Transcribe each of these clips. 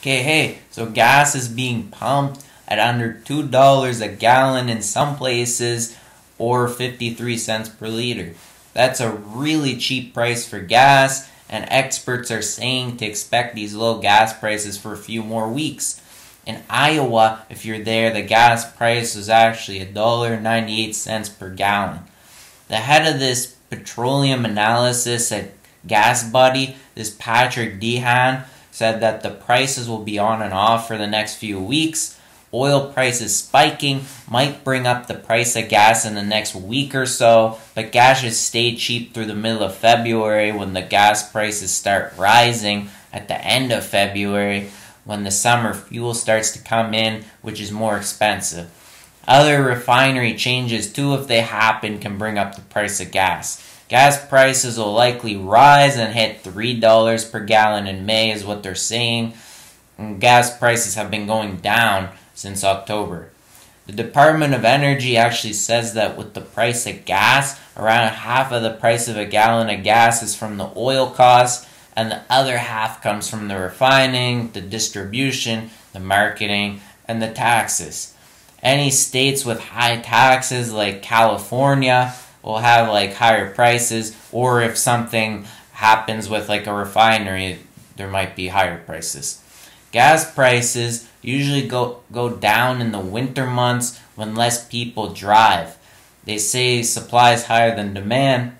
Okay, hey, so gas is being pumped at under $2 a gallon in some places or 53 cents per liter. That's a really cheap price for gas, and experts are saying to expect these low gas prices for a few more weeks. In Iowa, if you're there, the gas price was actually $1.98 per gallon. The head of this petroleum analysis at GasBuddy, this Patrick DeHaan, said that the prices will be on and off for the next few weeks. Oil prices spiking might bring up the price of gas in the next week or so, but gas has stayed cheap through the middle of February when the gas prices start rising at the end of February when the summer fuel starts to come in, which is more expensive. Other refinery changes, too, if they happen, can bring up the price of gas. Gas prices will likely rise and hit $3 per gallon in May, is what they're saying. And gas prices have been going down since October. The Department of Energy actually says that with the price of gas, around half of the price of a gallon of gas is from the oil cost, and the other half comes from the refining, the distribution, the marketing, and the taxes. Any states with high taxes like California will have like higher prices or if something happens with like a refinery there might be higher prices. Gas prices usually go go down in the winter months when less people drive. They say supply is higher than demand.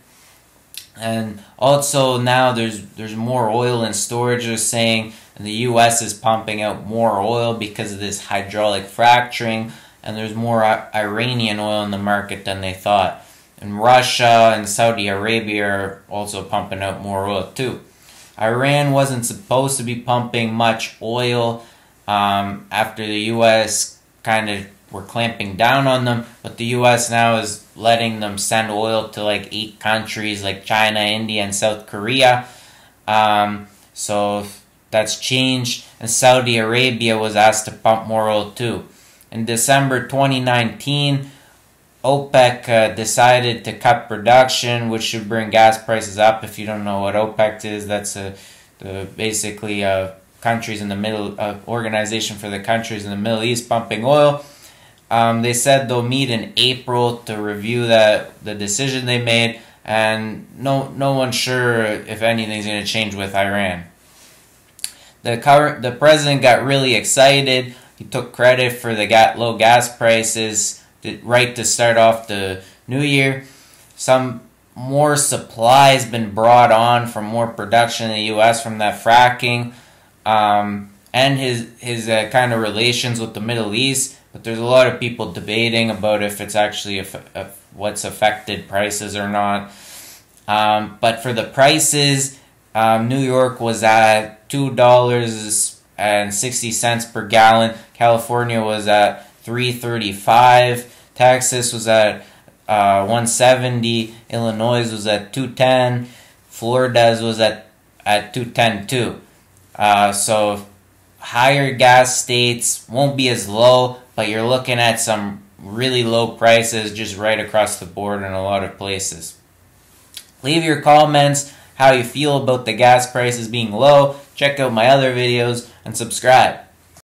And also now there's there's more oil in storage they're saying the US is pumping out more oil because of this hydraulic fracturing and there's more Iranian oil in the market than they thought and Russia and Saudi Arabia are also pumping out more oil too. Iran wasn't supposed to be pumping much oil um, after the U.S. kind of were clamping down on them, but the U.S. now is letting them send oil to like eight countries like China, India, and South Korea. Um, so that's changed, and Saudi Arabia was asked to pump more oil too. In December 2019, OPEC uh, decided to cut production, which should bring gas prices up. If you don't know what OPEC is, that's a the basically uh, countries in the middle uh, organization for the countries in the Middle East pumping oil. Um, they said they'll meet in April to review that the decision they made, and no no one's sure if anything's going to change with Iran. The current the president got really excited. He took credit for the low gas prices right to start off the new year. Some more supply has been brought on from more production in the U.S. from that fracking, um, and his his uh, kind of relations with the Middle East. But there's a lot of people debating about if it's actually if, what's affected prices or not. Um, but for the prices, um, New York was at two dollars and sixty cents per gallon. California was at 335. Texas was at uh, 170. Illinois was at 210. Florida's was at at 210 too. Uh, so higher gas states won't be as low, but you're looking at some really low prices just right across the board in a lot of places. Leave your comments how you feel about the gas prices being low. Check out my other videos and subscribe.